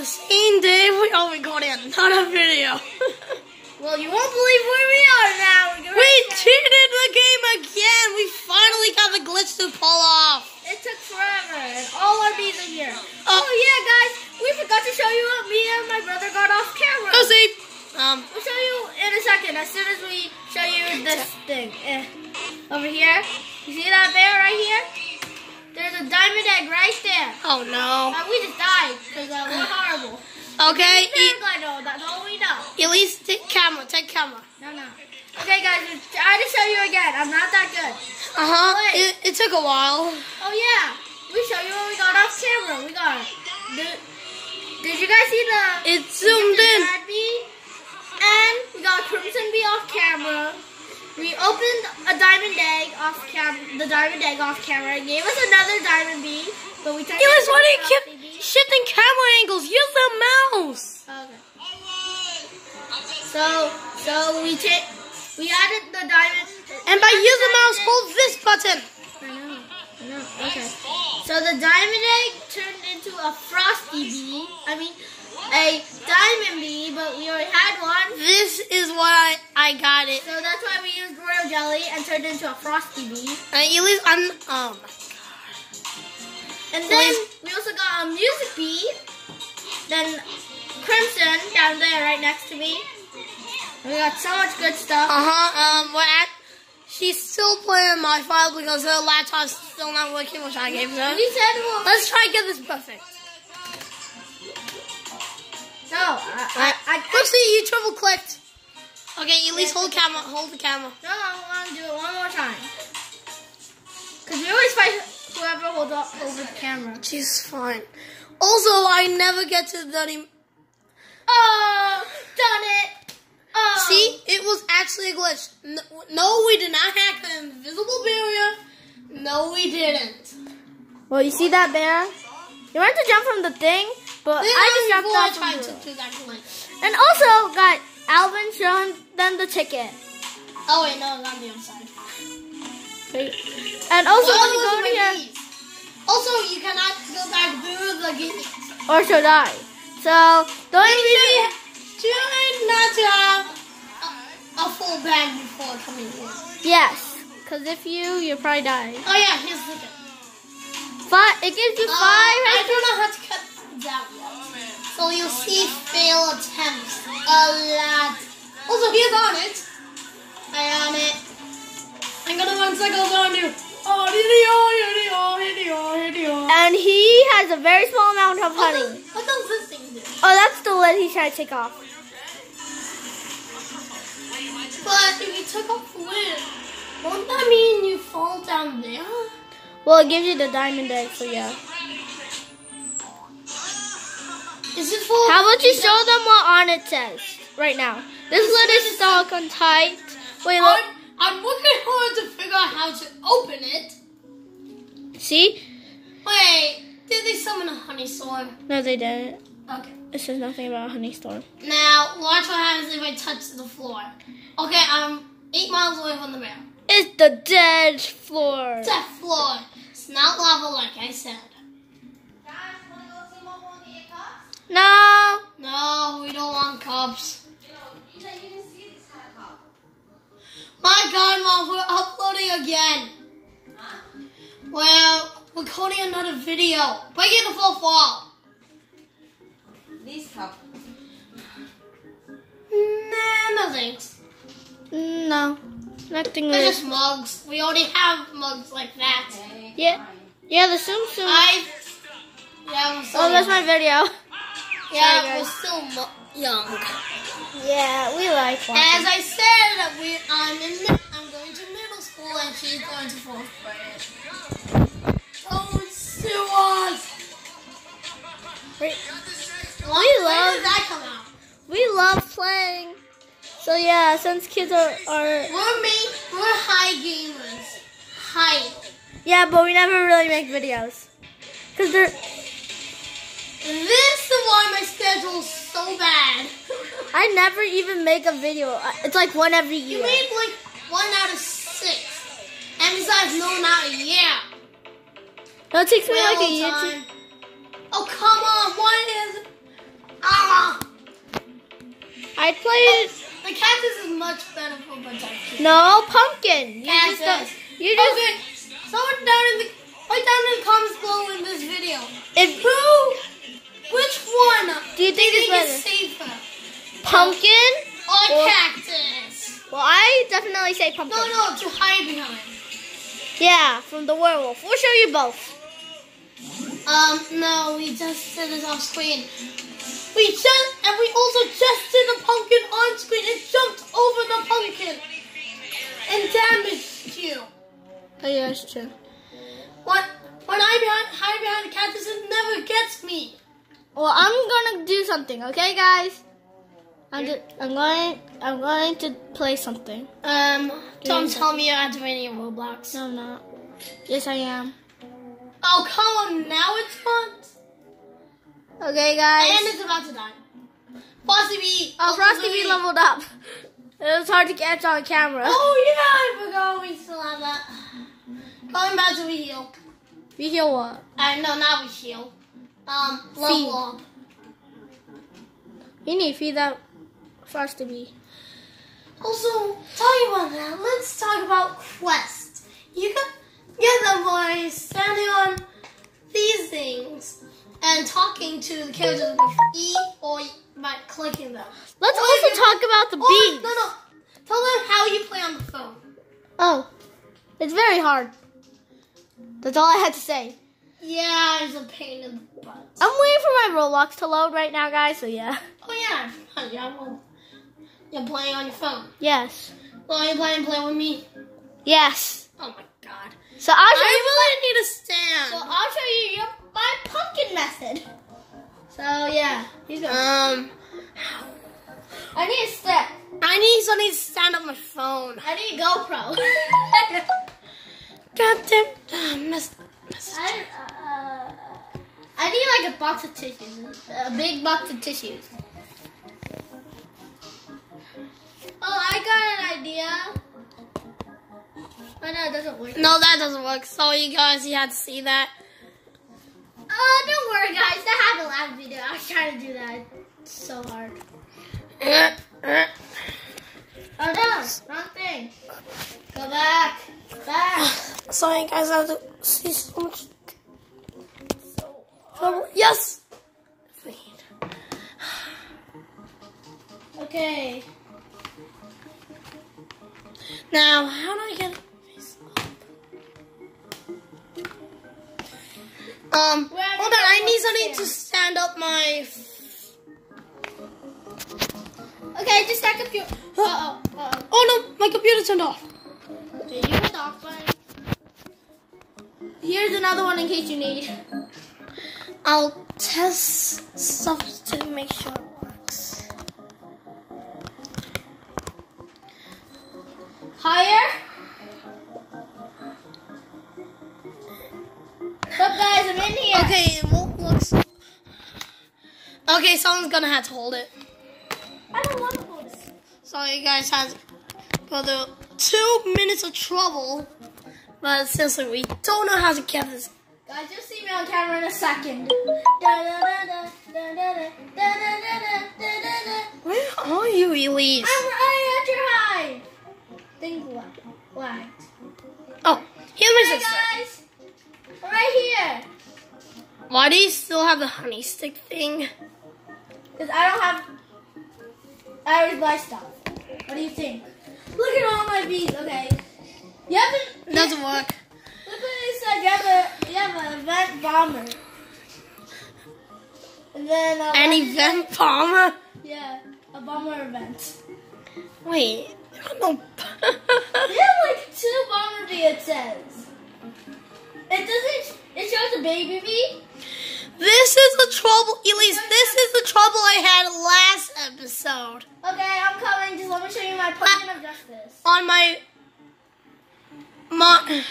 the same day we are recording another video. Well, you won't believe where we are now. We're we cheated the game again. We finally got the glitch to pull off. It took forever, and all our bees are here. Oh. Oh, yeah, guys, we forgot to show you what me and my brother got off camera. Oh, see. Um, We'll show you in a second, as soon as we show you this thing. Eh. Over here, you see that bear right here? There's a diamond egg right there. oh no. Uh, we just died because uh, we're horrible. Okay, e- Paraglide, though, that's all we know. at least take camera, take camera. No, no. Okay, guys, I to show you again. I'm not that good. Uh huh. It, it took a while. Oh yeah, we show you what we got off camera. We got. Did, did you guys see the? It zoomed in. And we got crimson bee off camera. We opened a diamond egg off cam. The diamond egg off camera. It gave us another diamond bee, but we turned. Guys, why do you keep frosty shifting camera angles? Use the mouse. Okay. So so we take we added the diamond. And by use the mouse, hold this button. I know. I know. Okay. So the diamond egg turned into a frosty bee. I mean, a diamond bee, but we already had one. This is why I got it. So that's why we used royal jelly and turned it into a frosty bee. Uh, at least I'm. Um. And then we also got a music bee. Then crimson down there, right next to me. We got so much good stuff. Uh huh. Um. We're at. She's still playing my file because her laptop's still not working, which I gave her. We said well, Let's try to get this perfect. No. I, I, I, I, Oopsie, you triple clicked. Okay, at least hold camera. Hold the camera. no, I want to do it one more time. Cause we always fight whoever holds up over the camera. She's fine. Also, I never get to the. Oh, done it. Oh. See, it was actually a glitch. No, no, we did not hack the invisible barrier. No, we didn't. Well, you see that bear? You wanted to jump from the thing, but I just I off tried from to the do that. And also, got Alvin showing them the ticket. Oh wait, no, it's on the other side. And also, when you go to here. Also, you cannot go back through the gate. or should I? So, the only Make sure you reason, try not to have a, a full bag before coming here. yes, because if you, you'll probably die. Oh yeah, here's the thing. Five, it gives you Uh, five. I don't know how to yet. So you'll see fail attempts a lot. Also, here's on it. I on it. I'm gonna one second on you. Oh, hideo, oh, hideo. Oh, oh, and he has a very small amount of What honey. does, what does this thing do? Oh, that's the lid he's trying to take off. But if you took off the lid, won't that mean you fall down there? Well, it gives you the diamond egg, so yeah. Is it? How about you show them what on it says right now? This lid is stuck on tight. Wait, look. I'm, I'm working hard to figure out how to open it. See? Wait, did they summon a honey storm? No, they didn't. Okay. It says nothing about a honey storm. Now, watch what happens if I touch the floor. Okay, I'm eight miles away from the bear. It's the dead floor. That floor. It's not lava like I said. No. No, we don't want cups. My god, Mom, we're uploading again. Well, we're recording another video. Break it the full fall. These cups. Nah, no thanks. No. Nothing They're weird. just mugs. We already have mugs like that. Okay. Yeah. Yeah, the Tsum Tsum. I. Yeah, we're still Oh, that's my video. Yeah, Sorry, we're still young. Yeah, we like As I said, we I'm in I'm going to middle school and she's going to fourth grade. Don't sue us. We, When love- did that come out? we love playing. So yeah, since kids are, are We're me. We're high gamers. High. yeah, but we never really make videos. Cause they're This schedule so bad. I never even make a video. It's like one every year. You made like one out of six. And besides, no, not a year. No, takes me like a year to... Oh, come on. what is? Ah! I played... Oh, the cactus is much better for protection. No, pumpkin. You cactus. just... You just... Pumpkin. Someone down in the pumpkin. Or Or- cactus? Well, I definitely say pumpkin. No, no, to hide behind. Yeah, from the werewolf. We'll show you both. Um, no, we just did this off screen. We just, and we also just did the pumpkin on screen. It jumped over the pumpkin and damaged you. Oh yeah, that's true. When, when I behind, hide behind the cactus, it never gets me. Well, I'm gonna do something, okay, guys? I'm just, I'm going, I'm going to play something. Um, don't tell me you're activating Roblox. No, I'm not. Yes, I am. Oh, come on, now it's fun. Okay, guys. And it's about to die. Frosty Bee. oh, Frosty Bee leveled up. It was hard to catch on camera. Oh, yeah, I forgot we still have that. Going back to we heal. We heal what? Uh, no, not we heal. Um, Feed. level up. You need to feed that Frosty Bee. Also, tell you what now, let's talk about Quest. You can get them the boy standing on these things and talking to the characters with E or by clicking them. Let's Or also talk about the or- bees. No, no. Tell them how you play on the phone. Oh, it's very hard. That's all I had to say. Yeah, it's a pain in the butt. I'm waiting for my Roblox to load right now, guys. So yeah. Oh yeah, yeah. Well, you're playing on your phone. Yes. Well, you playing play with me? Yes. Oh my god. So I'll show I you. really need a stand. So I'll show you your my pumpkin method. So yeah, he's going. um, I need a step. I need something to stand on my phone. I need a GoPro. Goddamn, uh, miss, miss. I, uh, I need like a box of tissues, a big box of tissues. I got an idea. Oh no, it doesn't work. No, that doesn't work. So you guys, you had to see that. Oh, don't worry, guys. That happened last video. I was trying to do that. It's so hard. Oh no, wrong thing. Go back. Back. Sorry, guys, I have to see so much trouble. Yes. Okay. Now, how do I get this up? Um, hold on. I need something to stand? up my. Okay, just stack up your. Uh oh. Uh oh. Oh no, my computer turned off. Okay, you can off button. Here's another one in case you need. I'll test stuff to make sure Higher. Look, guys, I'm in here. Okay, it won't look. So... Okay, someone's gonna have to hold it. I don't want to hold it. So you guys had go through two minutes of trouble. But seriously, we don't know how to get this. Guys, you'll see me on camera in a second. Where are you, Elise? Lagged. Oh, my Hey sister. guys, right here. Why do you still have the honey stick thing? Cause I don't have. I always buy stuff. What do you think? Look at all my bees. Okay. You have a, doesn't work. Look what it said. You have a you have an event bomber. And then uh, An is event bomber? Yeah, a bomber event. Wait, I You have like two bomber bee. It. It doesn't. It shows a baby bee. This is the trouble, Elise. This is the trouble I had last episode. Okay, I'm coming. Just let me show you my pumpkin of justice. On my. My.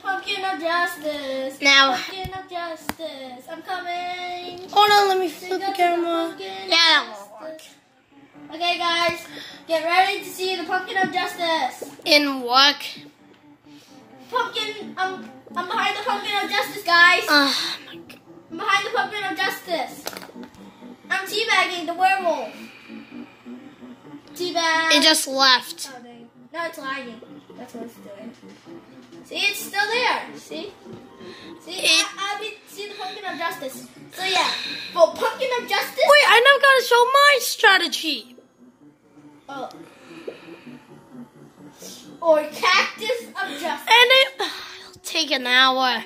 Pumpkin of justice. Now- Pumpkin of justice. I'm coming. Hold on, let me flip the camera. Yeah, that won't work. Okay, guys, get ready to see the pumpkin of justice. In work. Pumpkin. I'm. I'm behind the pumpkin of justice, guys. Oh my god. I'm behind the pumpkin of justice. I'm teabagging the werewolf. bad. It just left. Oh, dang. No, it's lagging. That's what it's doing. See, it's still there. See? See, It- I, I've been seeing Pumpkin of Justice. So yeah, for Pumpkin of Justice. Wait, I never got to show my strategy. Oh. Or Cactus of Justice. And it, it'll take an hour.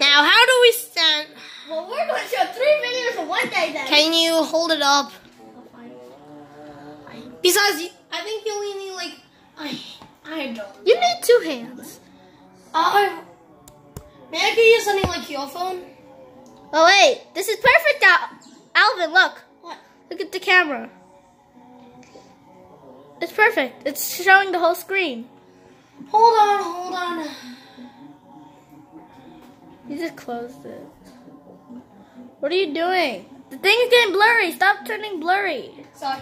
Now, how do we stand? Well, we're going to show three videos in one day then. Can you hold it up? Besides, I think you only need like I I don't. You need two hands. I may I give you something like your phone? Oh wait, this is perfect, Al- Alvin. Look, What? look at the camera. It's perfect. It's showing the whole screen. Hold on, hold on. You just closed it. What are you doing? The thing is getting blurry. Stop turning blurry. Sorry.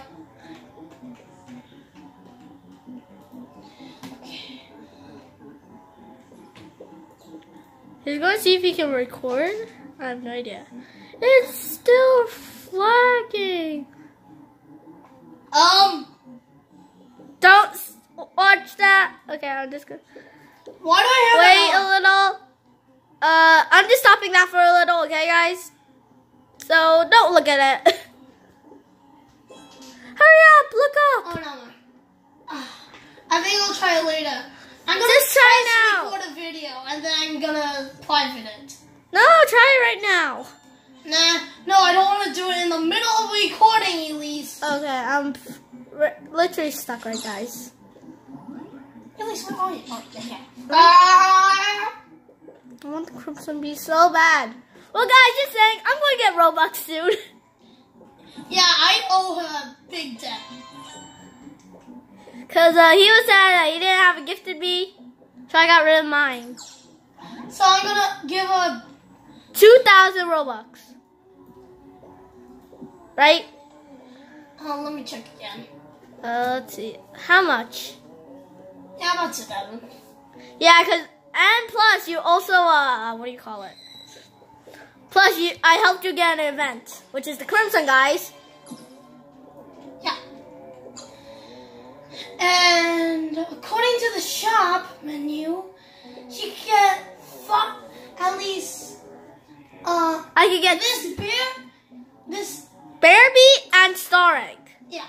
Okay. He's going to see if he can record. I have no idea. It's still flagging. Um, Don't watch that. Okay, I'm just gonna why do I have wait a little. Uh, I'm just stopping that for a little, okay, guys? So don't look at it. Hurry up! Look up. Oh no. Ah, I think I'll try it later. I'm gonna Just try test now. record a video and then I'm gonna private it. No, try it right now. Nah, no, I don't want to do it in the middle of recording, Elise. Okay, I'm r- literally stuck right, guys. Elise, where are you? Oh, yeah. I want the Crimson Bee so bad. Well, guys, just saying, I'm going to get Robux soon. Yeah, I owe her a big debt. Because uh, he was sad that he didn't have a gifted bee. So I got rid of mine. So I'm gonna give her 2,000 Robux. Right? Let me check again. Uh, let's see. How much? Yeah, about 2000. Yeah, because, and plus, you also, uh, what do you call it? Plus, you, I helped you get an event, which is the Crimson, guys. Yeah. And according to the shop menu, she can get fi- at least uh I could get this beer, this Bear Bee and Star Egg. yeah.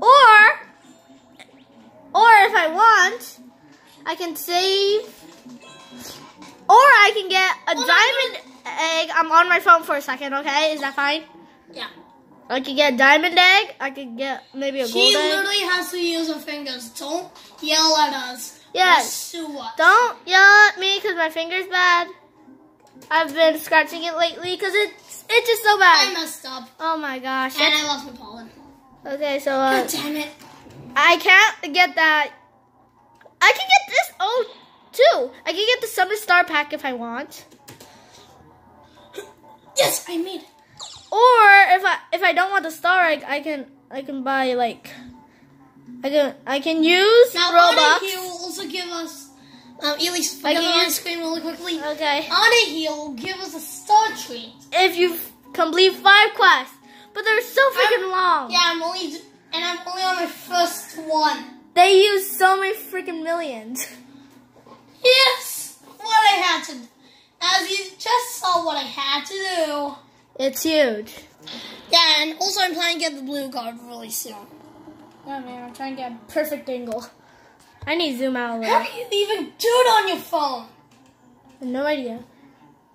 Or, or if I want, I can save, or I can get a Well, diamond egg. I'm on my phone for a second, okay? Is that fine? Yeah. I could get a diamond egg. I could get maybe a She gold egg. literally has to use her fingers. Don't yell at us. Yes. Don't yell at me because my finger's bad. I've been scratching it lately because it's it's just so bad. I messed up. Oh my gosh. And I lost my pollen. Okay, so uh, God damn it. I can't get that. I can get this. Oh, too. I can get the Summer Star pack if I want. Yes, I made it. Or if I if I don't want the star egg, I can I can buy like I can I can use Now, Robux. Here will also give us. Um, Elise, I can on use- screen really quickly. Okay. Will give us a star treat. If you complete five quests, but they're so freaking long. Yeah, I'm only, and I'm only on my first one. They use so many freaking millions. Yes, what I had to. As you just saw, what I had to do. It's huge. Yeah, and also I'm planning to get the blue card really soon. Oh man, I'm trying to get a perfect angle. I need to zoom out a little. How do you even do it on your phone? No idea.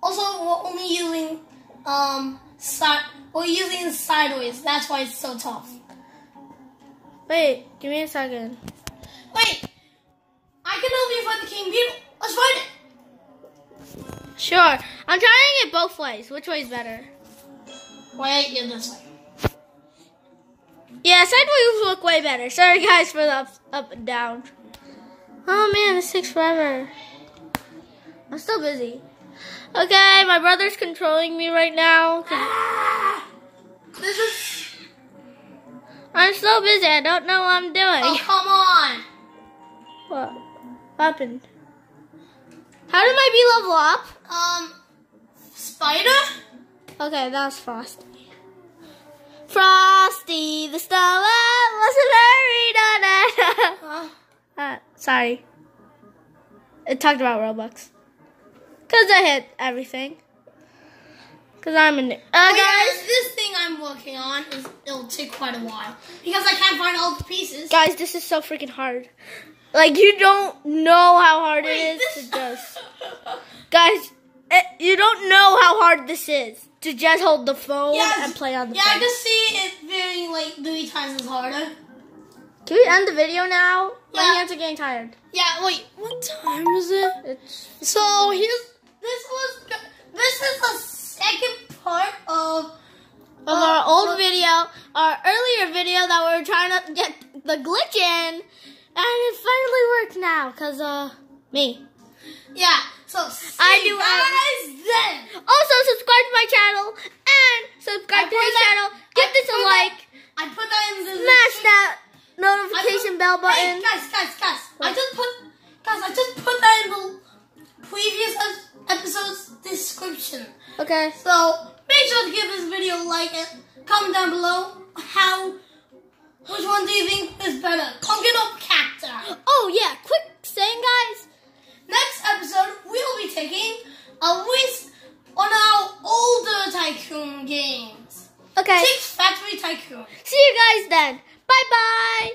Also, we're only using um side. We're using it sideways. That's why it's so tough. Wait, give me a second. Wait, I can help you find the king beetle. Let's find it. Sure. I'm trying it both ways. Which way is better? Wait, yeah, this way. Yeah, sideways look way better. Sorry guys for the up, up and down. Oh man, this takes forever. I'm still busy. Okay, my brother's controlling me right now. Ah! This is. I'm so busy. I don't know what I'm doing. Oh come on. What happened? How did my bee level up? Um, spider. Okay, that was Frosty. Frosty the Snowman was a very da da Uh, sorry. It talked about Robux. Cause I hit everything. Cause I'm a new. Uh, Oh, guys, this thing I'm working on is it'll take quite a while because I can't find all the pieces. guys, this is so freaking hard. Like you don't know how hard Wait, it is this- to just. Guys, it, you don't know how hard this is to just hold the phone Yes. and play on the yeah, I can see it being like three times as harder. Can we end the video now? My hands are getting tired. Yeah, wait, what time is it? It's So here's this was this is the second part of of our old video, our earlier video that we were trying to get the glitch in, and it finally worked now, cause uh, me. yeah. So see I you do guys then. Also, subscribe to my channel and subscribe I to put his that- channel. Give I this a put like. I put that in the Smash that notification bell Hey, button. guys, guys, guys! I just put guys, I just put that in the previous episode's description. Okay. So make sure to give this video a like and comment down below how which one do you think is better, pumpkin or cacti? Oh yeah, quick saying, guys. Next episode, we'll be taking a risk on our older tycoon games. Okay. Six Factory Tycoon. See you guys then. Bye bye.